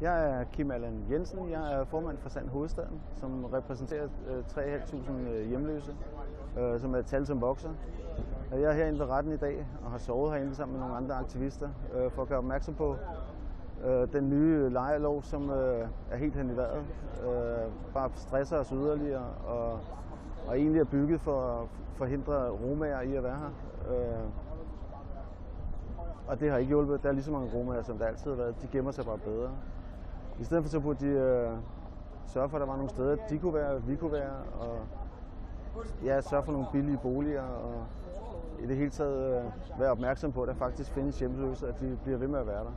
Jeg er Kim Allan Jensen. Jeg er formand for Sand Hovedstaden, som repræsenterer øh, 3.500 øh, hjemløse, øh, som er et tal, som vokser. Jeg er herinde ved retten i dag og har sovet herinde sammen med nogle andre aktivister for at gøre opmærksom på den nye lejelov, som er helt hen i vejret. Bare stresser os yderligere og, og egentlig er bygget for at forhindre romager i at være her. Og det har ikke hjulpet. Der er lige så mange romager, som der altid har været. De gemmer sig bare bedre. I stedet for så burde de øh, sørge for, at der var nogle steder, de kunne være, vi kunne være, og ja, sørge for nogle billige boliger, og i det hele taget øh, være opmærksom på, at der faktisk findes hjemløse, at de bliver ved med at være der.